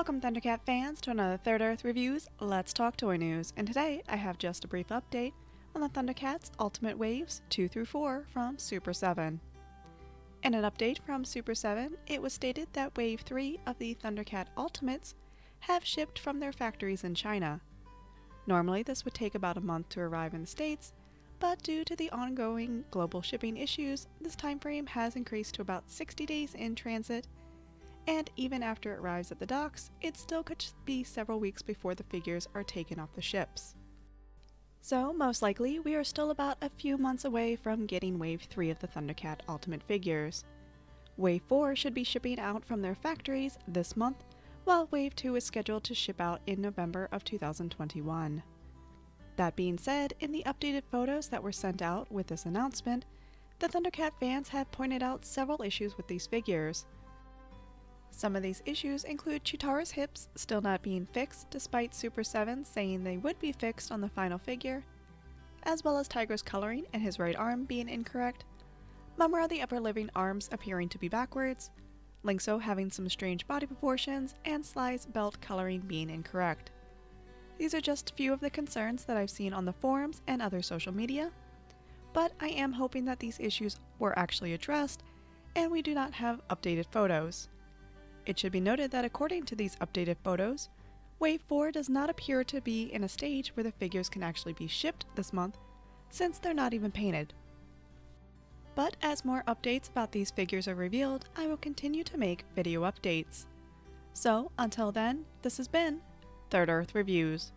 Welcome Thundercat fans to another Third Earth Reviews Let's Talk Toy News, and today I have just a brief update on the Thundercats Ultimate Waves 2 through 4 from Super 7. In an update from Super 7, it was stated that Wave 3 of the Thundercat Ultimates have shipped from their factories in China. Normally this would take about a month to arrive in the States, but due to the ongoing global shipping issues, this time frame has increased to about 60 days in transit and even after it arrives at the docks, it still could be several weeks before the figures are taken off the ships. So, most likely, we are still about a few months away from getting Wave 3 of the Thundercat Ultimate figures. Wave 4 should be shipping out from their factories this month, while Wave 2 is scheduled to ship out in November of 2021. That being said, in the updated photos that were sent out with this announcement, the Thundercat fans have pointed out several issues with these figures. Some of these issues include Cheetara's hips still not being fixed despite Super 7 saying they would be fixed on the final figure, as well as Tygra's coloring and his right arm being incorrect, Mumm-Ra the Ever Living arms appearing to be backwards, Lynx-O having some strange body proportions, and Slithe's belt coloring being incorrect. These are just a few of the concerns that I've seen on the forums and other social media, but I am hoping that these issues were actually addressed and we do not have updated photos. It should be noted that according to these updated photos, Wave 4 does not appear to be in a stage where the figures can actually be shipped this month, since they're not even painted. But as more updates about these figures are revealed, I will continue to make video updates. So, until then, this has been Third Earth Reviews.